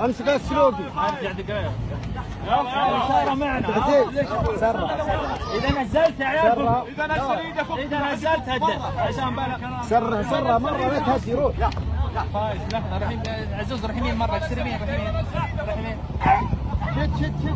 امسك السلوكي سارة معنا سرة اذا نزلت يا عيال سرة اذا نزل ايده فوق اذا نزلت هدد عشان بالك سرة سرة مرة لا تهدي روح فايز لحظه يمين عزوز روح يمين مره اكسر يمين روح شد شد شد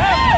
Hey!